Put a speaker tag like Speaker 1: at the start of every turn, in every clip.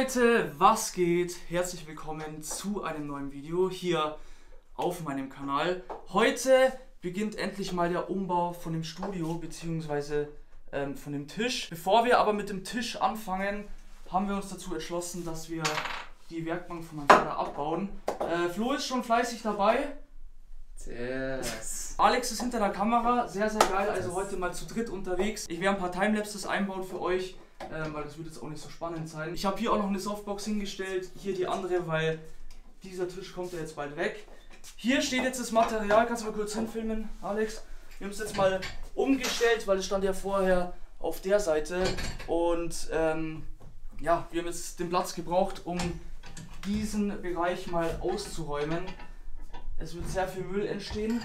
Speaker 1: Leute, was geht? Herzlich willkommen zu einem neuen Video hier auf meinem Kanal. Heute beginnt endlich mal der Umbau von dem Studio bzw. Ähm, von dem Tisch. Bevor wir aber mit dem Tisch anfangen, haben wir uns dazu entschlossen, dass wir die Werkbank von meinem Vater abbauen. Äh, Flo ist schon fleißig dabei.
Speaker 2: Yes.
Speaker 1: Alex ist hinter der Kamera, sehr sehr geil, also heute mal zu dritt unterwegs. Ich werde ein paar Timelapses einbauen für euch, ähm, weil das wird jetzt auch nicht so spannend sein. Ich habe hier auch noch eine Softbox hingestellt, hier die andere, weil dieser Tisch kommt ja jetzt bald weg. Hier steht jetzt das Material, kannst du mal kurz hinfilmen, Alex? Wir haben es jetzt mal umgestellt, weil es stand ja vorher auf der Seite und ähm, ja, wir haben jetzt den Platz gebraucht, um diesen Bereich mal auszuräumen. Es wird sehr viel Müll entstehen.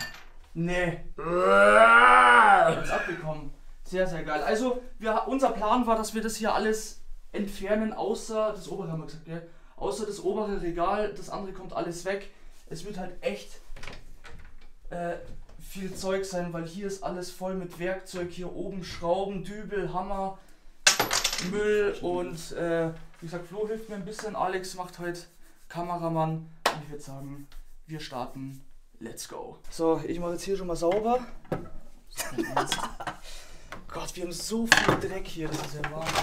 Speaker 1: Nee. Ich hab's abbekommen. Sehr, sehr geil. Also, wir, unser Plan war, dass wir das hier alles entfernen, außer das obere haben wir gesagt, gell? Außer das obere Regal, das andere kommt alles weg. Es wird halt echt äh, viel Zeug sein, weil hier ist alles voll mit Werkzeug. Hier oben Schrauben, Dübel, Hammer, Müll und äh, wie gesagt, Flo hilft mir ein bisschen. Alex macht heute Kameramann. Und ich würde sagen, wir starten. Let's go. So, ich mache jetzt hier schon mal sauber. Gott, wir haben so viel Dreck hier, das ist ja Wahnsinn.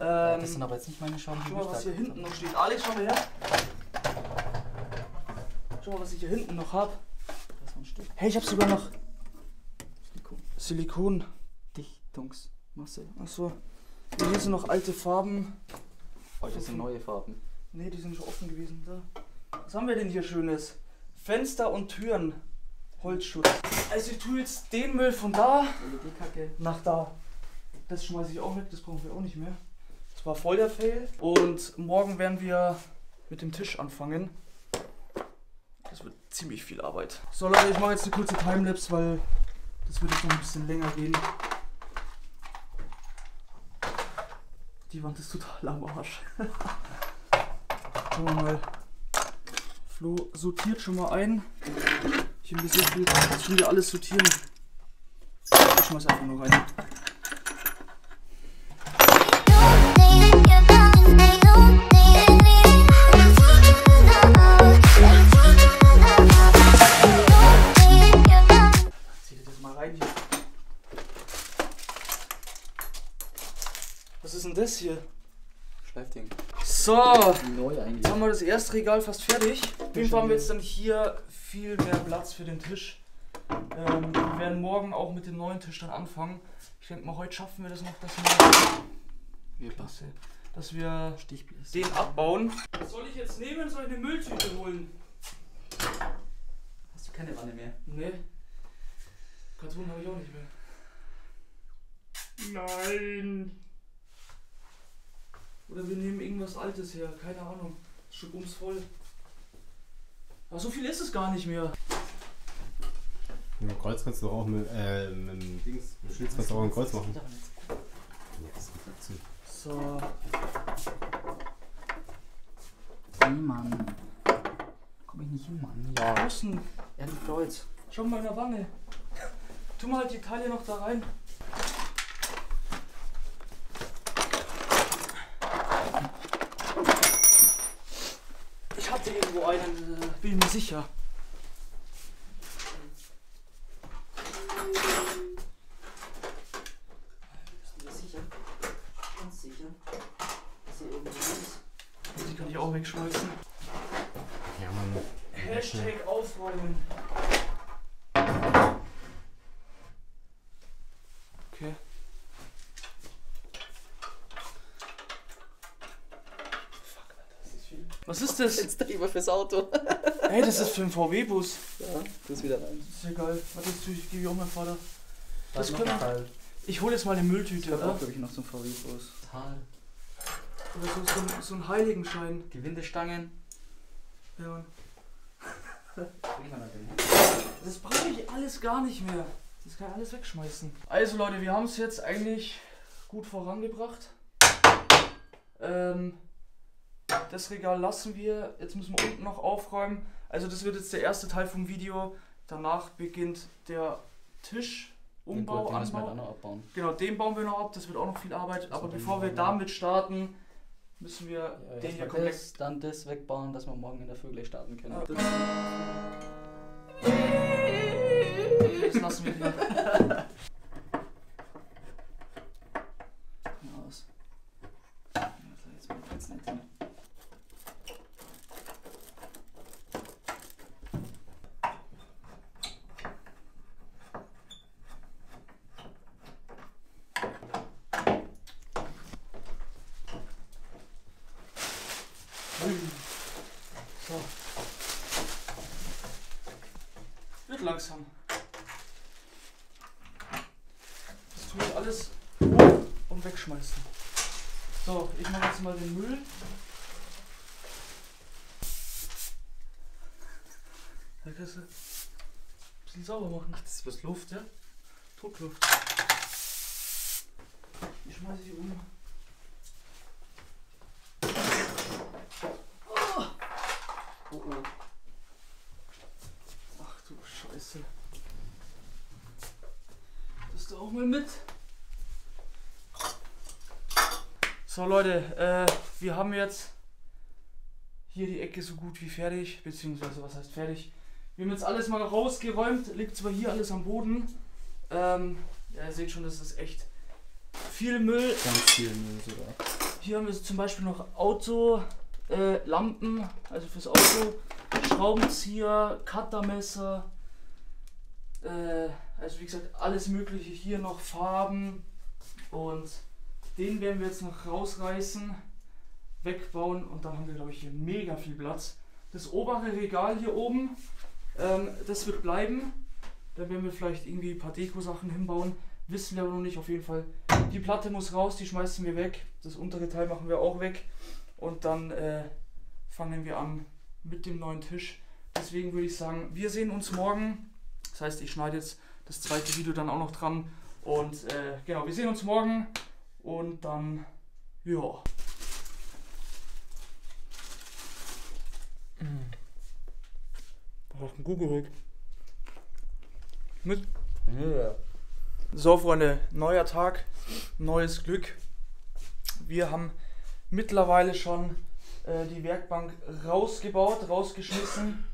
Speaker 1: Ähm,
Speaker 2: das sind aber jetzt nicht meine Schauen.
Speaker 1: Schau mal, was hier hinten noch steht. Alex, schau mal her. Schau mal, was ich hier hinten noch hab. Hey, ich hab sogar noch
Speaker 2: Silikon.
Speaker 1: Silikon.
Speaker 2: Dichtungsmasse.
Speaker 1: Achso. Hier sind noch alte Farben.
Speaker 2: Oh, das sind neue Farben.
Speaker 1: Ne, die sind schon offen gewesen. Da. Was haben wir denn hier Schönes? Fenster und Türen. Holzschutz. Also ich tue jetzt den Müll von da nach da. Das schmeiße ich auch weg, das brauchen wir auch nicht mehr. Das war voll der Fail. Und morgen werden wir mit dem Tisch anfangen. Das wird ziemlich viel Arbeit. So Leute, ich mache jetzt eine kurze Timelapse, weil das wird jetzt noch ein bisschen länger gehen. Die Wand ist total am Arsch. Schauen wir mal. Flo sortiert schon mal ein. Ich habe so viel, jetzt schon wieder alles sortieren. Ich schmeiß einfach nur rein. Zieh das jetzt mal rein hier. Was ist denn das hier?
Speaker 2: Schleifding.
Speaker 1: So,
Speaker 2: Neu eigentlich.
Speaker 1: Haben wir das erste Regal fast fertig. Auf jeden Fall haben wir jetzt dann hier viel mehr Platz für den Tisch. Ähm, wir werden morgen auch mit dem neuen Tisch dann anfangen. Ich denke mal, heute schaffen wir das noch, dass wir,
Speaker 2: Wir
Speaker 1: Klasse, dass wir den abbauen. Was soll ich jetzt nehmen? Soll ich eine Mülltüte holen?
Speaker 2: Hast du keine Wanne mehr?
Speaker 1: Ne. Karton habe ich auch nicht mehr. Nein. Oder wir nehmen irgendwas Altes her, keine Ahnung. Ist schon bums voll. Aber so viel ist es gar nicht mehr.
Speaker 3: Mit dem Kreuz kannst du auch mit, äh, mit dem Dings, mit dem Schlitz kannst du auch ein Kreuz machen.
Speaker 1: So.
Speaker 2: Nee, Mann. Komm ich nicht hin, Mann. Ja.
Speaker 1: Außen.
Speaker 2: Ja, die Kreuz.
Speaker 1: Schau mal in der Wanne. Tu mal halt die Teile noch da rein. Ich hatte irgendwo einen, äh, bin mir sicher.
Speaker 2: Bist du sicher? Ganz sicher? Dass hier irgendwas ist?
Speaker 1: Die kann ich auch wegschmeißen.
Speaker 3: Ja, man.
Speaker 1: Hashtag aufräumen. Okay. Fuck, Alter, das ist viel. Was ist das?
Speaker 2: Jetzt drüber fürs Auto.
Speaker 1: Hey, das ist für einen VW-Bus.
Speaker 2: Ja, du ist wieder rein.
Speaker 1: Das ist ja geil. Warte, das tue ich, gebe ich auch meinem Vater. Das
Speaker 2: noch
Speaker 1: können wir.
Speaker 2: Teil.
Speaker 1: Ich hole jetzt mal eine Mülltüte, oder?
Speaker 2: glaube ich, noch zum VW-Bus. Tal.
Speaker 1: Oder so, so, ein- so ein Heiligenschein.
Speaker 2: Gewindestangen.
Speaker 1: Ja, Mann. Das brauche ich alles gar nicht mehr. Das kann ich alles wegschmeißen. Also Leute, wir haben es jetzt eigentlich gut vorangebracht. Ähm, das Regal lassen wir. Jetzt müssen wir unten noch aufräumen. Also das wird jetzt der erste Teil vom Video. Danach beginnt der Tisch. Umbau,
Speaker 2: den müssen wir
Speaker 1: Anbau. Genau, den bauen wir noch ab, das wird auch noch viel Arbeit.
Speaker 2: Das
Speaker 1: Aber bevor wir damit starten, müssen wir
Speaker 2: Ja,
Speaker 1: den hier komplett.
Speaker 2: das, dann das wegbauen, dass wir morgen in der Früh gleich starten können.
Speaker 1: Ja, das lassen wir hier.
Speaker 2: Ja, aus. Ja, jetzt mal ganz nett hin.
Speaker 1: So. Wird langsam. Das tue ich alles und wegschmeißen. So, ich mache jetzt mal den Müll. Da kannst du ein bisschen sauber machen. Das ist was Luft, ja? Druckluft. Ich schmeiße sie um. Oh oh. Ach du Scheiße. Das du auch mal mit. So Leute, äh, wir haben jetzt hier die Ecke so gut wie fertig, beziehungsweise was heißt fertig? Wir haben jetzt alles mal rausgeräumt, liegt zwar hier alles am Boden. Ähm, ja, ihr seht schon, das ist echt viel Müll.
Speaker 3: Ganz viel Müll sogar.
Speaker 1: Hier haben wir zum Beispiel noch Auto, äh, Lampen, also fürs Auto, Schraubenzieher, Cuttermesser, äh, also wie gesagt, alles mögliche hier noch, Farben und den werden wir jetzt noch rausreißen, wegbauen und dann haben wir glaube ich hier mega viel Platz. Das obere Regal hier oben, ähm, das wird bleiben, da werden wir vielleicht irgendwie ein paar Deko-Sachen hinbauen, wissen wir aber noch nicht, auf jeden Fall die Platte muss raus, die schmeißen wir weg. Das untere Teil machen wir auch weg. Und dann äh, fangen wir an mit dem neuen Tisch. Deswegen würde ich sagen, wir sehen uns morgen. Das heißt, ich schneide jetzt das zweite Video dann auch noch dran. Und äh, genau, wir sehen uns morgen. Und dann, ja. Braucht ein Google Mit
Speaker 3: Ja.
Speaker 1: so, Freunde, neuer Tag, neues Glück. Wir haben mittlerweile schon äh, die Werkbank rausgebaut, rausgeschmissen.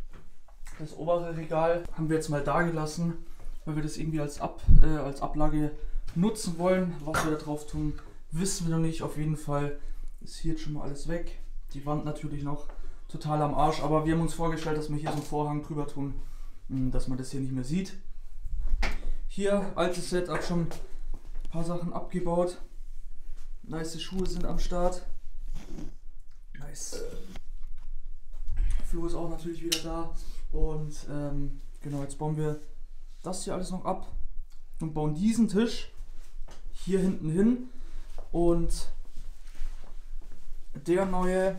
Speaker 1: Das obere Regal haben wir jetzt mal da gelassen, weil wir das irgendwie als, Ab, äh, als Ablage nutzen wollen. Was wir da drauf tun, wissen wir noch nicht. Auf jeden Fall ist hier jetzt schon mal alles weg. Die Wand natürlich noch total am Arsch, aber wir haben uns vorgestellt, dass wir hier so einen Vorhang drüber tun, mh, dass man das hier nicht mehr sieht. Hier, altes Setup, schon ein paar Sachen abgebaut. Nice Schuhe sind am Start. Nice. Flo ist auch natürlich wieder da. Und ähm, genau, jetzt bauen wir das hier alles noch ab und bauen diesen Tisch hier hinten hin. Und der neue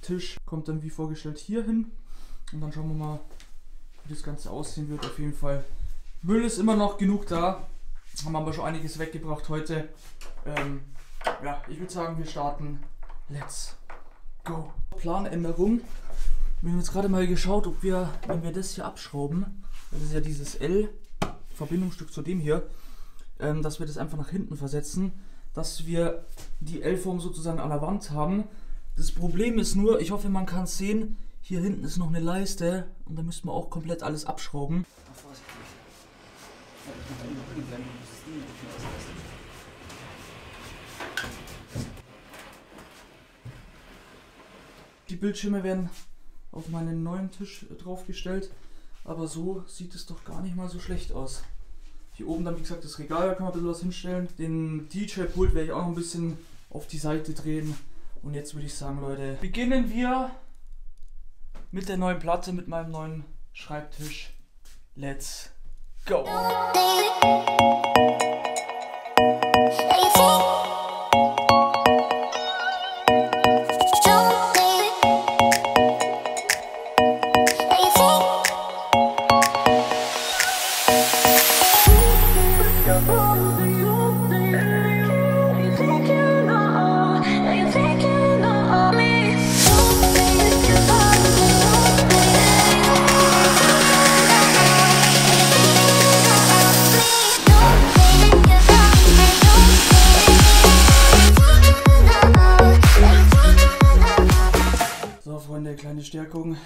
Speaker 1: Tisch kommt dann wie vorgestellt hier hin. Und dann schauen wir mal, wie das Ganze aussehen wird. Auf jeden Fall Müll ist immer noch genug da. Haben aber schon einiges weggebracht heute. Ähm, ja, ich würde sagen, wir starten. Let's go. Planänderung. Wir haben jetzt gerade mal geschaut, ob wir, wenn wir das hier abschrauben, das ist ja dieses L, Verbindungsstück zu dem hier, ähm, dass wir das einfach nach hinten versetzen, dass wir die L-Form sozusagen an der Wand haben. Das Problem ist nur, ich hoffe, man kann es sehen, hier hinten ist noch eine Leiste und da müssten wir auch komplett alles abschrauben. Die Bildschirme werden auf meinen neuen Tisch draufgestellt, aber so sieht es doch gar nicht mal so schlecht aus. Hier oben dann, wie gesagt, das Regal, da kann man ein bisschen was hinstellen. Den DJ-Pult werde ich auch noch ein bisschen auf die Seite drehen. Und jetzt würde ich sagen, Leute, beginnen wir mit der neuen Platte, mit meinem neuen Schreibtisch. Let's go! Stärkung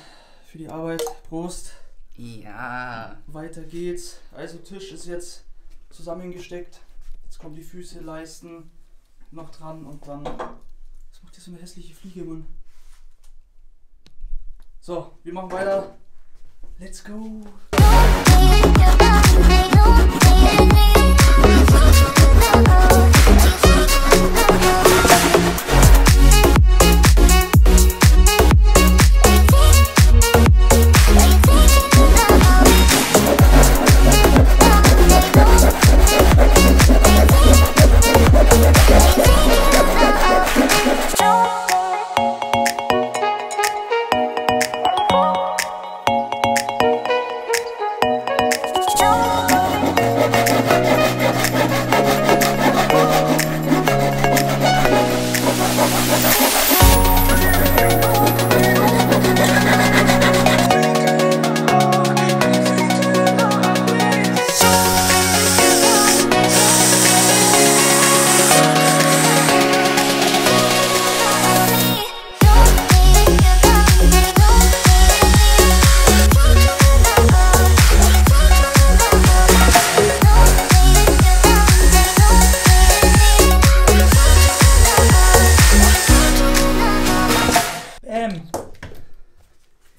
Speaker 1: für die Arbeit. Prost.
Speaker 2: Ja.
Speaker 1: Weiter geht's. Also Tisch ist jetzt zusammengesteckt. Jetzt kommen die Füße, Leisten noch dran und dann. Was macht hier so eine hässliche Fliege, Mann? So, wir machen weiter. Let's go.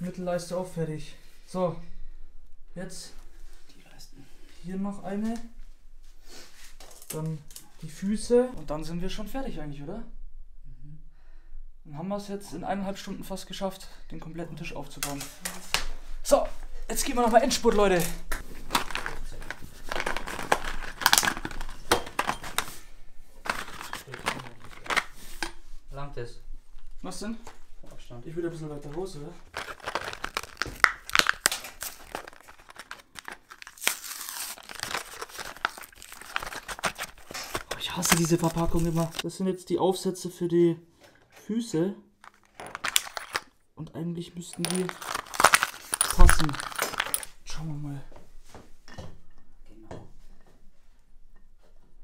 Speaker 1: Mittelleiste auch fertig. So, jetzt
Speaker 2: Die Leisten.
Speaker 1: hier noch eine. Dann die Füße. Und dann sind wir schon fertig eigentlich, oder? Dann haben wir es jetzt in eineinhalb Stunden fast geschafft, den kompletten Tisch aufzubauen. So, jetzt gehen wir nochmal Endspurt, Leute.
Speaker 2: Langt es.
Speaker 1: Was denn?
Speaker 2: Abstand.
Speaker 1: Ich will ein bisschen weiter raus, oder? Ich hasse diese Verpackung immer. Das sind jetzt die Aufsätze für die Füße. Und eigentlich müssten die passen. Schauen wir mal.
Speaker 2: Genau.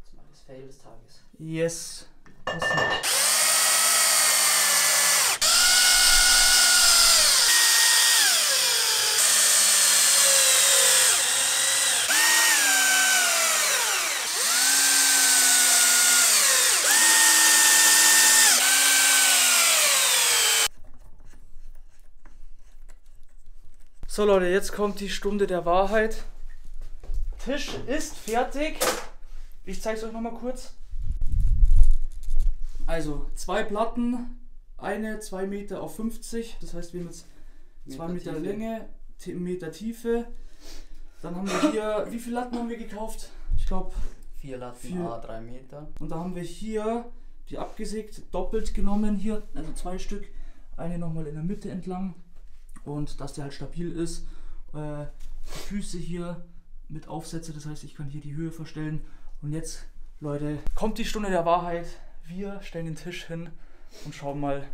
Speaker 2: Jetzt mal das Fail des Tages.
Speaker 1: Yes. Passen. So Leute, jetzt kommt die Stunde der Wahrheit. Tisch ist fertig. Ich zeige es euch nochmal kurz. Also zwei Platten, eine 2 Meter auf 50, das heißt wir haben jetzt 2 Meter
Speaker 2: Tiefe.
Speaker 1: Länge, Meter Tiefe. Dann haben wir hier, wie viele Latten haben wir gekauft? Ich glaube,
Speaker 2: Vier Latten,
Speaker 1: Vier.
Speaker 2: A, 3 Meter.
Speaker 1: und da haben wir hier die abgesägt, doppelt genommen hier, also zwei Stück. Eine nochmal in der Mitte entlang und dass der halt stabil ist. Äh, die Füße hier mit Aufsätze, das heißt ich kann hier die Höhe verstellen. Und jetzt, Leute, kommt die Stunde der Wahrheit. Wir stellen den Tisch hin und schauen mal,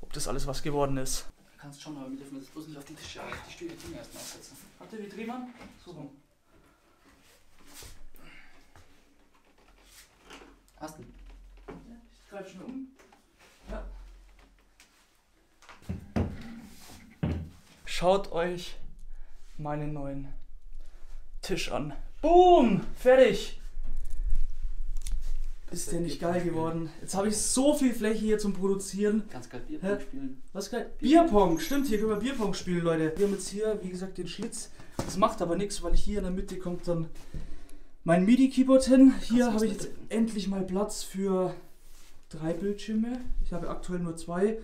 Speaker 1: ob das alles was geworden ist.
Speaker 2: Du kannst schon, aber wir dürfen jetzt bloß nicht auf die Tische, auf die Stühle Dinge erstmal aufsetzen.
Speaker 1: Warte, wie drehen wir? So rum.
Speaker 2: Hast du?
Speaker 1: Ich greife schnell um. Ja. Schaut euch meinen neuen Tisch an. Boom! Fertig! Ist der nicht geil geworden? Jetzt habe ich so viel Fläche hier zum Produzieren.
Speaker 2: Ganz geil Bierpong spielen.
Speaker 1: Was geil? Bierpong, stimmt, hier können wir Bierpong spielen, Leute. Wir haben jetzt hier, wie gesagt, den Schlitz. Das macht aber nichts, weil hier in der Mitte kommt dann mein MIDI-Keyboard hin. Hier habe ich jetzt endlich mal Platz für drei Bildschirme. Ich habe aktuell nur zwei.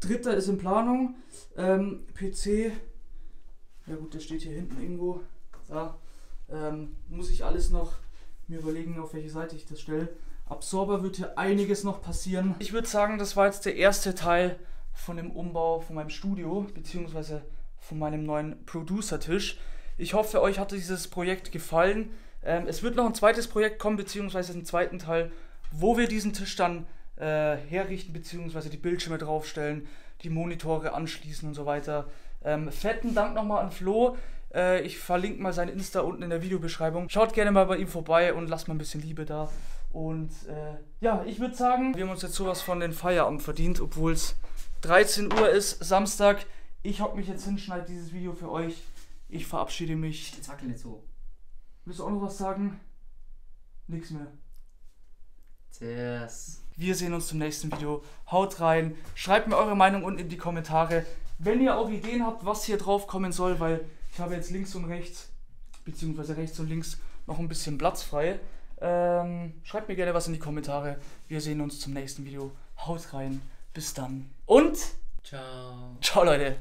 Speaker 1: Dritter ist in Planung. Ähm, PC, ja gut, der steht hier hinten irgendwo. Da ähm, muss ich alles noch mir überlegen, auf welche Seite ich das stelle. Absorber wird hier einiges noch passieren. Ich würde sagen, das war jetzt der erste Teil von dem Umbau von meinem Studio, beziehungsweise von meinem neuen Producer-Tisch. Ich hoffe, euch hat dieses Projekt gefallen. Ähm, es wird noch ein zweites Projekt kommen, beziehungsweise einen zweiten Teil, wo wir diesen Tisch dann äh, herrichten, beziehungsweise die Bildschirme draufstellen, die Monitore anschließen und so weiter. Ähm, fetten Dank nochmal an Flo. Äh, ich verlinke mal sein Insta unten in der Videobeschreibung. Schaut gerne mal bei ihm vorbei und lasst mal ein bisschen Liebe da. Und äh, ja, ich würde sagen, wir haben uns jetzt sowas von den Feierabend verdient, obwohl es 13 Uhr ist, Samstag. Ich hock mich jetzt hin, schneide dieses Video für euch. Ich verabschiede mich.
Speaker 2: Jetzt wackel nicht so.
Speaker 1: Willst du auch noch was sagen? Nix mehr.
Speaker 2: Tschüss.
Speaker 1: Wir sehen uns zum nächsten Video. Haut rein. Schreibt mir eure Meinung unten in die Kommentare. Wenn ihr auch Ideen habt, was hier drauf kommen soll, weil ich habe jetzt links und rechts, beziehungsweise rechts und links noch ein bisschen Platz frei. Ähm, schreibt mir gerne was in die Kommentare. Wir sehen uns zum nächsten Video. Haut rein. Bis dann. Und
Speaker 2: Ciao.
Speaker 1: ciao Leute.